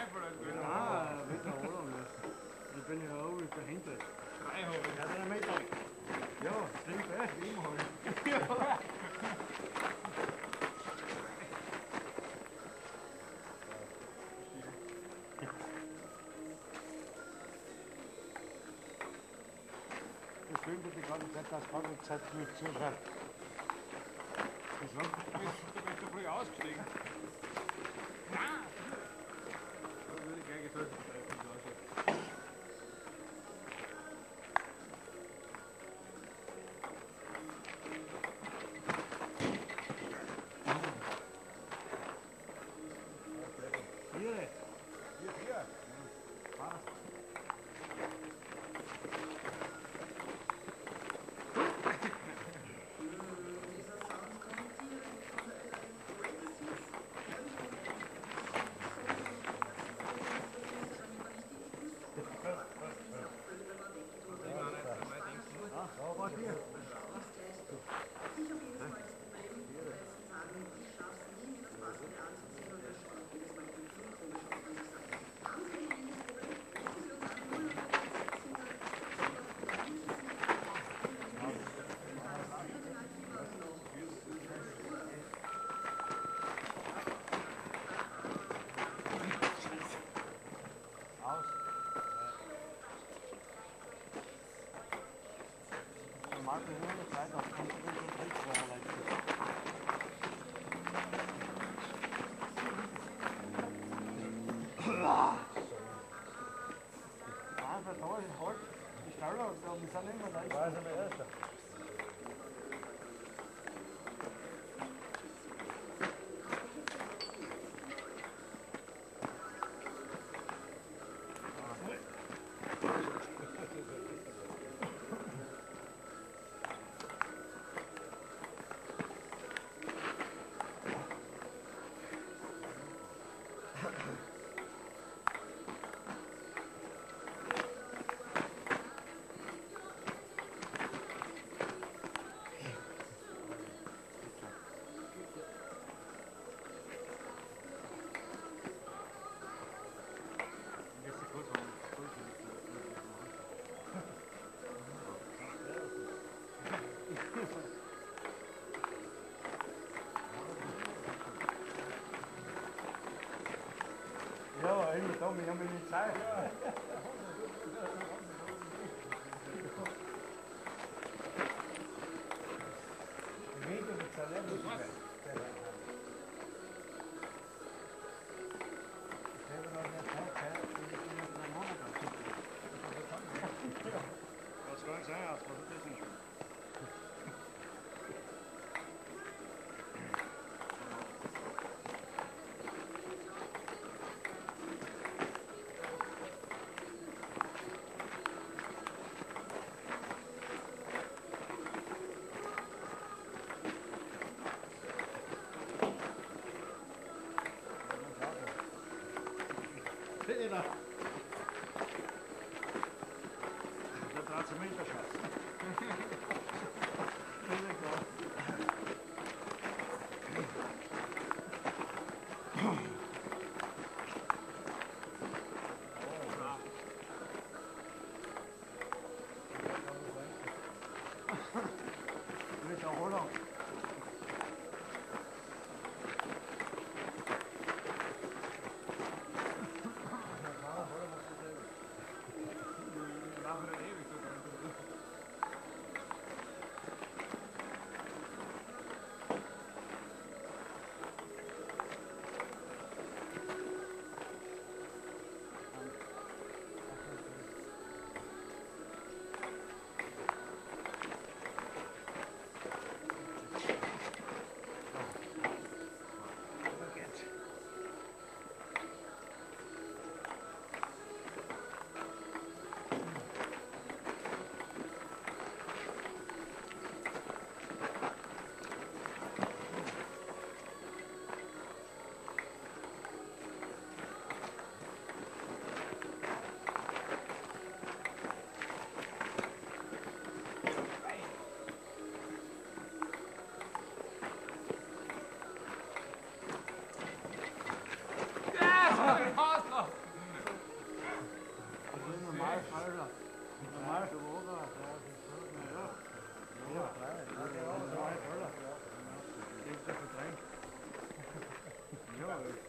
Als Geld. Ah, lassen. Ich bin ja auch dahinter. Drei habe ich. Ja, dann Meter. Ja, stimmt, wie immer halt. Das stimmt, die ganze Zeit, dass keine Zeit mit zuschaut. Wieso? Du bist, du früh ausgestiegen. here. Einfach da, halt, die Stelle, wir sind immer da. Ja, wir haben nicht Zeit. Was kann sein, was ist das nicht? sera da traci mai așa.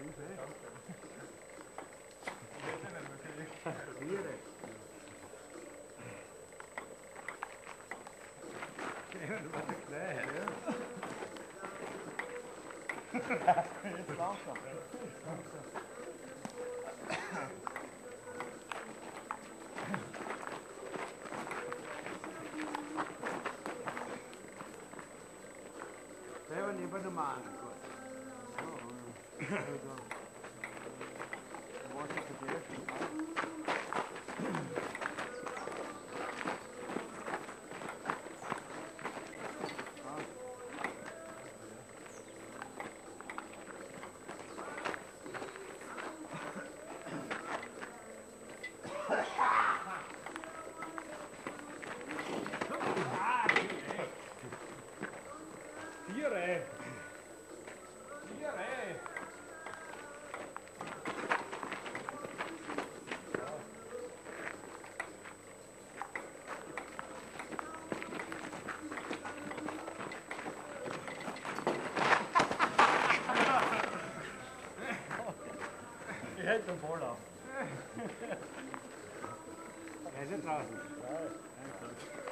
They haven't even de mind. More to do. Je hebt hem vooraf. Jij zit trouwens. Ja,